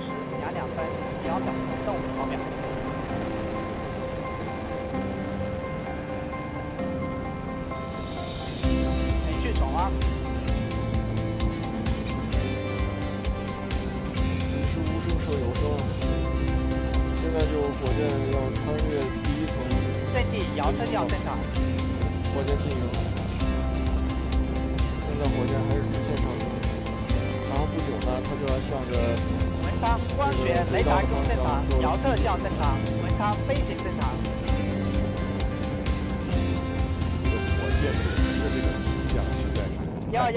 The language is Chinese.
标两分，只要等行五秒。没去走啊！此无声胜有声，现在就火箭要穿越第一层。阵地遥测掉阵场。火箭进营。现在火箭还是直线上升，然后不久呢，它就要向着。3、光学雷达功能正常，调特效正常，文昌飞行正常。121。